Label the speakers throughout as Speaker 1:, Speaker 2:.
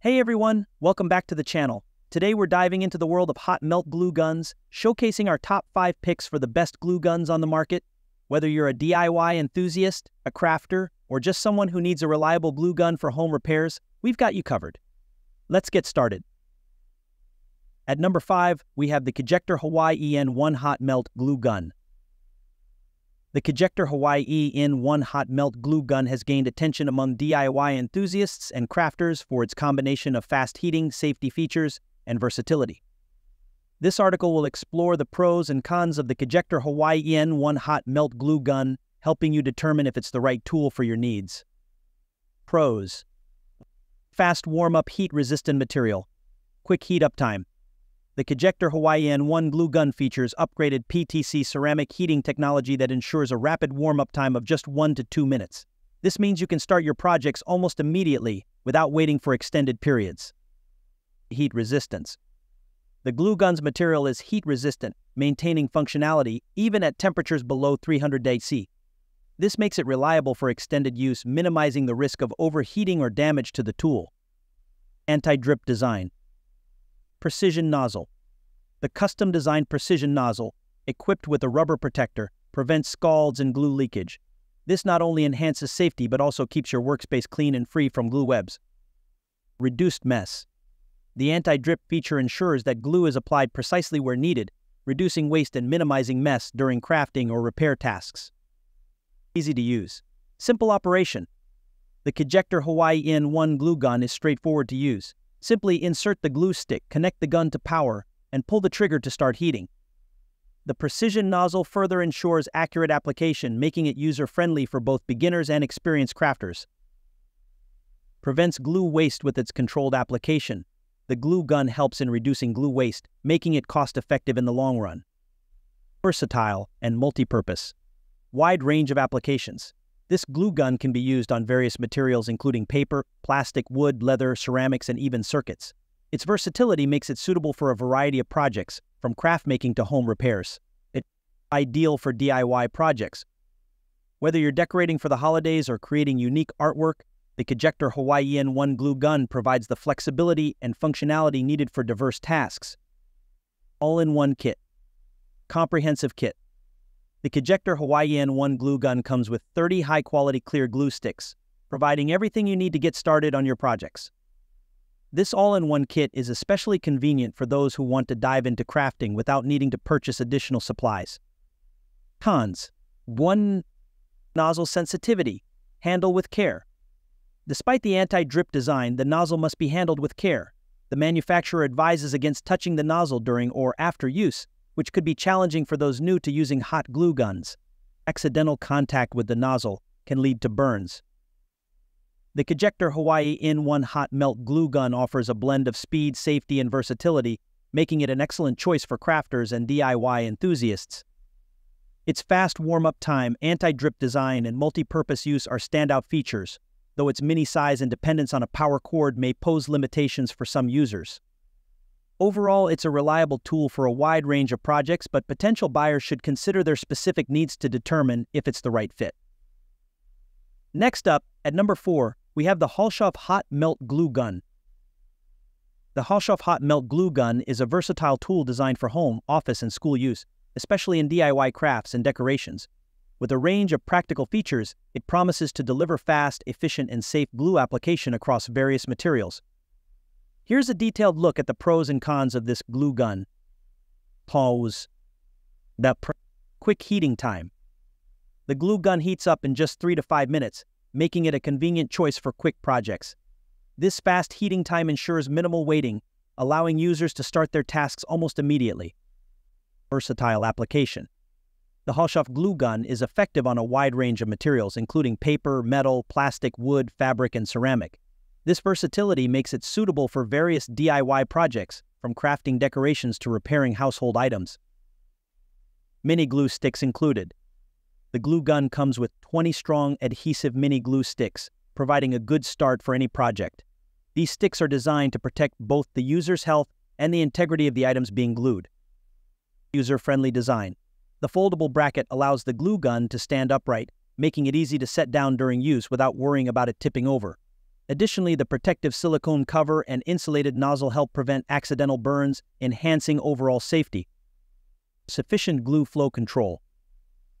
Speaker 1: Hey everyone, welcome back to the channel. Today we're diving into the world of hot melt glue guns, showcasing our top 5 picks for the best glue guns on the market. Whether you're a DIY enthusiast, a crafter, or just someone who needs a reliable glue gun for home repairs, we've got you covered. Let's get started. At number 5, we have the Kejector Hawaii EN1 Hot Melt Glue Gun. The Kejector Hawaii EN1 Hot Melt Glue Gun has gained attention among DIY enthusiasts and crafters for its combination of fast heating, safety features, and versatility. This article will explore the pros and cons of the Kejector Hawaii EN1 Hot Melt Glue Gun, helping you determine if it's the right tool for your needs. Pros Fast warm-up heat-resistant material. Quick heat up time. The Kejector Hawaii EN1 glue gun features upgraded PTC ceramic heating technology that ensures a rapid warm-up time of just 1 to 2 minutes. This means you can start your projects almost immediately without waiting for extended periods. Heat resistance. The glue gun's material is heat resistant, maintaining functionality even at temperatures below 300 C. This makes it reliable for extended use, minimizing the risk of overheating or damage to the tool. Anti-drip design. Precision nozzle. The custom designed precision nozzle, equipped with a rubber protector, prevents scalds and glue leakage. This not only enhances safety but also keeps your workspace clean and free from glue webs. Reduced mess. The anti drip feature ensures that glue is applied precisely where needed, reducing waste and minimizing mess during crafting or repair tasks. Easy to use. Simple operation. The Kejector Hawaii N1 glue gun is straightforward to use. Simply insert the glue stick, connect the gun to power, and pull the trigger to start heating. The precision nozzle further ensures accurate application, making it user-friendly for both beginners and experienced crafters. Prevents glue waste with its controlled application. The glue gun helps in reducing glue waste, making it cost-effective in the long run. Versatile and multi-purpose. Wide range of applications. This glue gun can be used on various materials including paper, plastic, wood, leather, ceramics, and even circuits. Its versatility makes it suitable for a variety of projects, from craft making to home repairs. It's ideal for DIY projects. Whether you're decorating for the holidays or creating unique artwork, the Kejector Hawaii EN1 glue gun provides the flexibility and functionality needed for diverse tasks. All-in-one kit. Comprehensive kit. The Kejector Hawaii EN1 glue gun comes with 30 high-quality clear glue sticks, providing everything you need to get started on your projects. This all-in-one kit is especially convenient for those who want to dive into crafting without needing to purchase additional supplies. Cons 1. Nozzle sensitivity. Handle with care. Despite the anti-drip design, the nozzle must be handled with care. The manufacturer advises against touching the nozzle during or after use, which could be challenging for those new to using hot glue guns. Accidental contact with the nozzle can lead to burns. The Kejector Hawaii EN1 Hot Melt Glue Gun offers a blend of speed, safety, and versatility, making it an excellent choice for crafters and DIY enthusiasts. Its fast warm-up time, anti-drip design, and multi-purpose use are standout features, though its mini size and dependence on a power cord may pose limitations for some users. Overall, it's a reliable tool for a wide range of projects, but potential buyers should consider their specific needs to determine if it's the right fit. Next up, at number 4, we have the Haushof Hot Melt Glue Gun. The Haushof Hot Melt Glue Gun is a versatile tool designed for home, office, and school use, especially in DIY crafts and decorations. With a range of practical features, it promises to deliver fast, efficient, and safe glue application across various materials, Here's a detailed look at the pros and cons of this glue gun. Pause. The quick heating time. The glue gun heats up in just 3 to 5 minutes, making it a convenient choice for quick projects. This fast heating time ensures minimal waiting, allowing users to start their tasks almost immediately. Versatile application. The Haushof glue gun is effective on a wide range of materials, including paper, metal, plastic, wood, fabric, and ceramic. This versatility makes it suitable for various DIY projects, from crafting decorations to repairing household items. Mini glue sticks included. The glue gun comes with 20 strong adhesive mini glue sticks, providing a good start for any project. These sticks are designed to protect both the user's health and the integrity of the items being glued. User-friendly design. The foldable bracket allows the glue gun to stand upright, making it easy to set down during use without worrying about it tipping over. Additionally, the protective silicone cover and insulated nozzle help prevent accidental burns, enhancing overall safety. Sufficient glue flow control.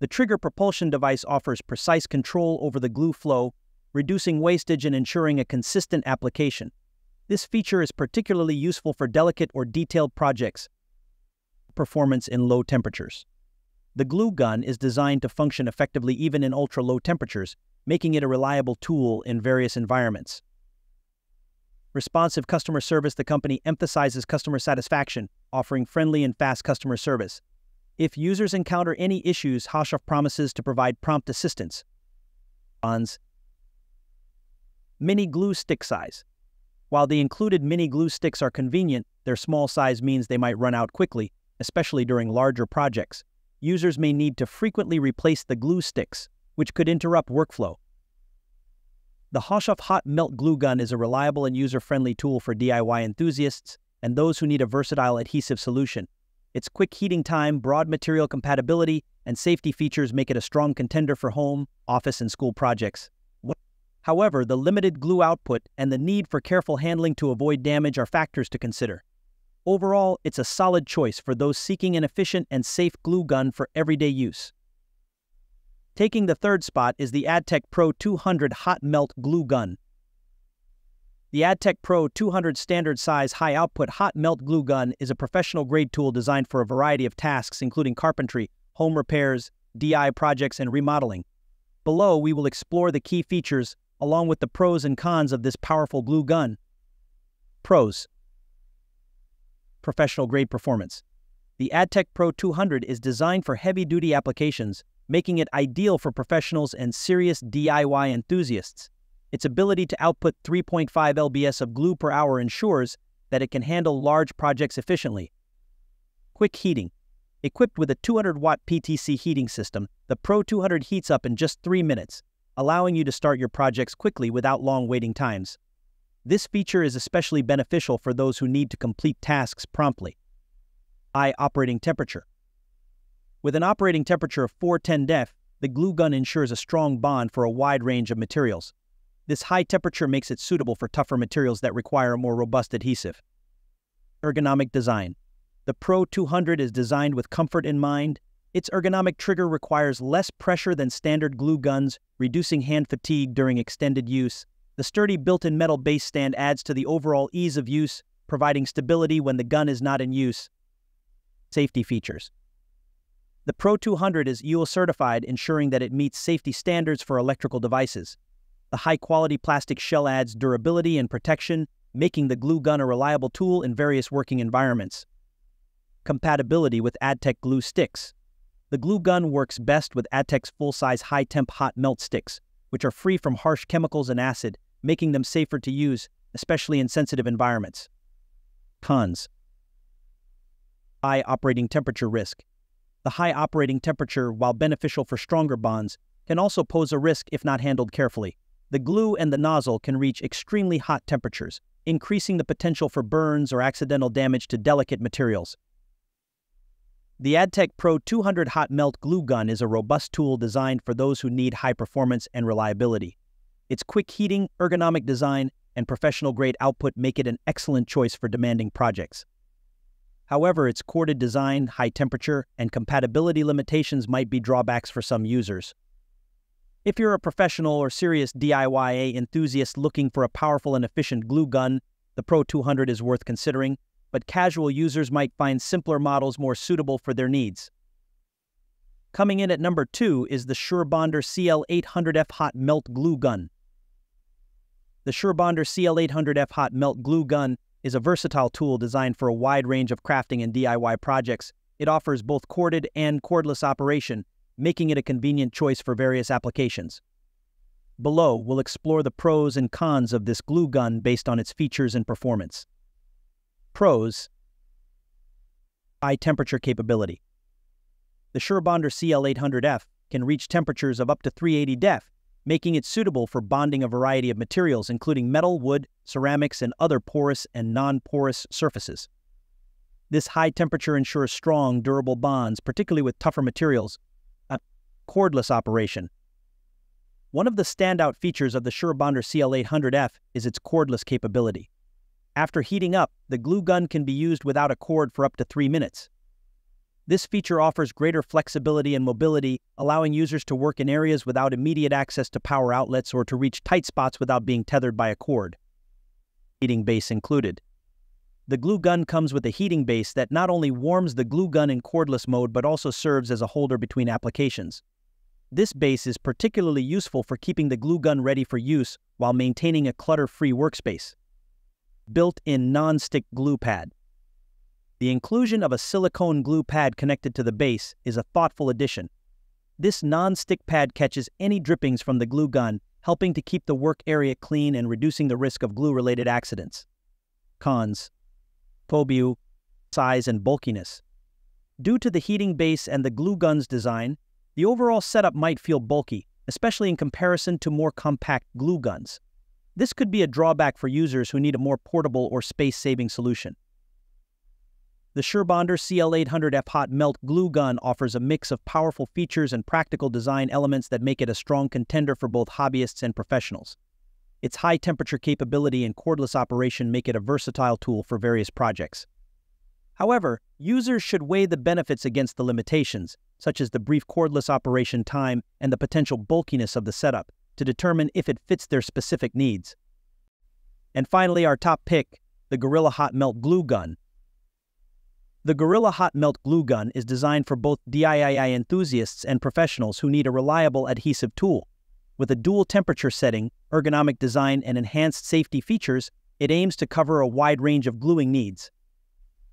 Speaker 1: The trigger propulsion device offers precise control over the glue flow, reducing wastage and ensuring a consistent application. This feature is particularly useful for delicate or detailed projects. Performance in low temperatures. The glue gun is designed to function effectively even in ultra low temperatures, making it a reliable tool in various environments. Responsive customer service The company emphasizes customer satisfaction, offering friendly and fast customer service. If users encounter any issues, Haushof promises to provide prompt assistance. Bonds. Mini glue stick size. While the included mini glue sticks are convenient, their small size means they might run out quickly, especially during larger projects. Users may need to frequently replace the glue sticks, which could interrupt workflow. The Haushof Hot Melt Glue Gun is a reliable and user-friendly tool for DIY enthusiasts and those who need a versatile adhesive solution. Its quick heating time, broad material compatibility, and safety features make it a strong contender for home, office, and school projects. However, the limited glue output and the need for careful handling to avoid damage are factors to consider. Overall, it's a solid choice for those seeking an efficient and safe glue gun for everyday use. Taking the third spot is the AdTech Pro 200 Hot Melt Glue Gun. The AdTech Pro 200 standard size high output hot melt glue gun is a professional grade tool designed for a variety of tasks, including carpentry, home repairs, DI projects, and remodeling. Below, we will explore the key features along with the pros and cons of this powerful glue gun. Pros Professional grade performance. The AdTech Pro 200 is designed for heavy duty applications making it ideal for professionals and serious DIY enthusiasts. Its ability to output 3.5 lbs of glue per hour ensures that it can handle large projects efficiently. Quick heating. Equipped with a 200 watt PTC heating system, the Pro 200 heats up in just 3 minutes, allowing you to start your projects quickly without long waiting times. This feature is especially beneficial for those who need to complete tasks promptly. High operating temperature. With an operating temperature of 410 def, the glue gun ensures a strong bond for a wide range of materials. This high temperature makes it suitable for tougher materials that require a more robust adhesive. Ergonomic design. The Pro 200 is designed with comfort in mind. Its ergonomic trigger requires less pressure than standard glue guns, reducing hand fatigue during extended use. The sturdy built-in metal base stand adds to the overall ease of use, providing stability when the gun is not in use. Safety features. The Pro 200 is UL certified, ensuring that it meets safety standards for electrical devices. The high-quality plastic shell adds durability and protection, making the glue gun a reliable tool in various working environments. Compatibility with AdTech glue sticks. The glue gun works best with AdTech's full-size high-temp hot melt sticks, which are free from harsh chemicals and acid, making them safer to use, especially in sensitive environments. Cons. High operating temperature risk. The high operating temperature, while beneficial for stronger bonds, can also pose a risk if not handled carefully. The glue and the nozzle can reach extremely hot temperatures, increasing the potential for burns or accidental damage to delicate materials. The AdTech Pro 200 Hot Melt Glue Gun is a robust tool designed for those who need high performance and reliability. Its quick heating, ergonomic design, and professional grade output make it an excellent choice for demanding projects. However, its corded design, high temperature, and compatibility limitations might be drawbacks for some users. If you're a professional or serious DIY enthusiast looking for a powerful and efficient glue gun, the Pro 200 is worth considering, but casual users might find simpler models more suitable for their needs. Coming in at number 2 is the SureBonder CL800F Hot Melt Glue Gun. The SureBonder CL800F Hot Melt Glue Gun is a versatile tool designed for a wide range of crafting and DIY projects. It offers both corded and cordless operation, making it a convenient choice for various applications. Below, we'll explore the pros and cons of this glue gun based on its features and performance. Pros High temperature capability. The SureBonder CL800F can reach temperatures of up to 380 def, making it suitable for bonding a variety of materials, including metal, wood, ceramics, and other porous and non-porous surfaces. This high temperature ensures strong, durable bonds, particularly with tougher materials. A cordless operation. One of the standout features of the SureBonder CL800F is its cordless capability. After heating up, the glue gun can be used without a cord for up to three minutes. This feature offers greater flexibility and mobility, allowing users to work in areas without immediate access to power outlets or to reach tight spots without being tethered by a cord. Heating base included. The glue gun comes with a heating base that not only warms the glue gun in cordless mode but also serves as a holder between applications. This base is particularly useful for keeping the glue gun ready for use while maintaining a clutter-free workspace. Built-in non-stick glue pad. The inclusion of a silicone glue pad connected to the base is a thoughtful addition. This non-stick pad catches any drippings from the glue gun, helping to keep the work area clean and reducing the risk of glue-related accidents. Cons. Phobia, size and bulkiness. Due to the heating base and the glue gun's design, the overall setup might feel bulky, especially in comparison to more compact glue guns. This could be a drawback for users who need a more portable or space-saving solution. The SureBonder CL800F Hot Melt Glue Gun offers a mix of powerful features and practical design elements that make it a strong contender for both hobbyists and professionals. Its high temperature capability and cordless operation make it a versatile tool for various projects. However, users should weigh the benefits against the limitations, such as the brief cordless operation time and the potential bulkiness of the setup, to determine if it fits their specific needs. And finally, our top pick, the Gorilla Hot Melt Glue Gun. The Gorilla Hot Melt Glue Gun is designed for both DIY enthusiasts and professionals who need a reliable adhesive tool. With a dual temperature setting, ergonomic design, and enhanced safety features, it aims to cover a wide range of gluing needs.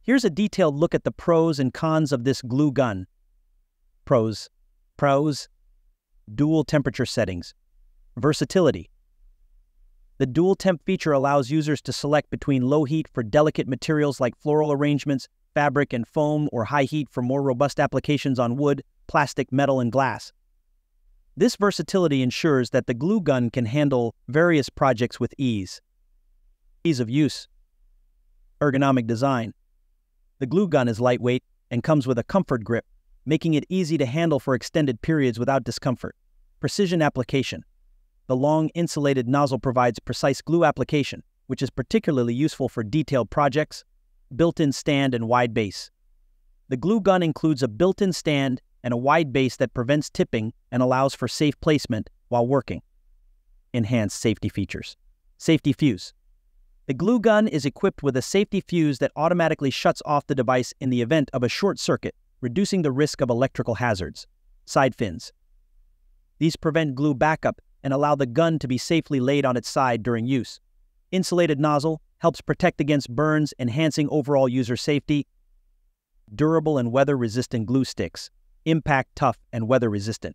Speaker 1: Here's a detailed look at the pros and cons of this glue gun. Pros. Pros. Dual temperature settings. Versatility. The dual temp feature allows users to select between low heat for delicate materials like floral arrangements, fabric and foam, or high heat for more robust applications on wood, plastic, metal, and glass. This versatility ensures that the glue gun can handle various projects with ease. Ease of use. Ergonomic design. The glue gun is lightweight and comes with a comfort grip, making it easy to handle for extended periods without discomfort. Precision application. The long insulated nozzle provides precise glue application, which is particularly useful for detailed projects, built-in stand and wide base. The glue gun includes a built-in stand and a wide base that prevents tipping and allows for safe placement while working. Enhanced safety features. Safety fuse. The glue gun is equipped with a safety fuse that automatically shuts off the device in the event of a short circuit, reducing the risk of electrical hazards. Side fins. These prevent glue backup and allow the gun to be safely laid on its side during use. Insulated nozzle helps protect against burns, enhancing overall user safety. Durable and weather-resistant glue sticks. Impact tough and weather-resistant.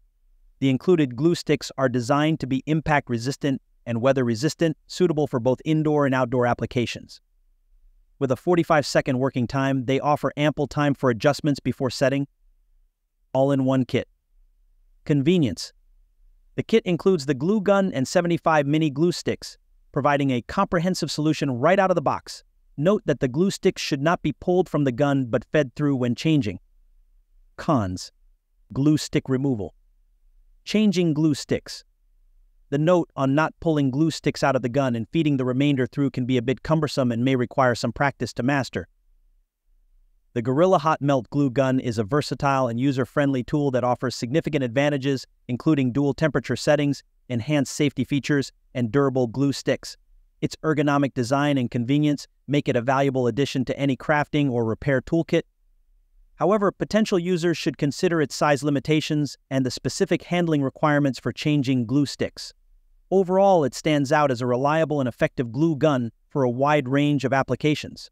Speaker 1: The included glue sticks are designed to be impact-resistant and weather-resistant, suitable for both indoor and outdoor applications. With a 45-second working time, they offer ample time for adjustments before setting. All-in-one kit. Convenience. The kit includes the glue gun and 75 mini glue sticks, providing a comprehensive solution right out of the box. Note that the glue sticks should not be pulled from the gun but fed through when changing. Cons. Glue stick removal. Changing glue sticks. The note on not pulling glue sticks out of the gun and feeding the remainder through can be a bit cumbersome and may require some practice to master. The Gorilla Hot Melt Glue Gun is a versatile and user-friendly tool that offers significant advantages, including dual temperature settings, enhanced safety features, and durable glue sticks. Its ergonomic design and convenience make it a valuable addition to any crafting or repair toolkit. However, potential users should consider its size limitations and the specific handling requirements for changing glue sticks. Overall, it stands out as a reliable and effective glue gun for a wide range of applications.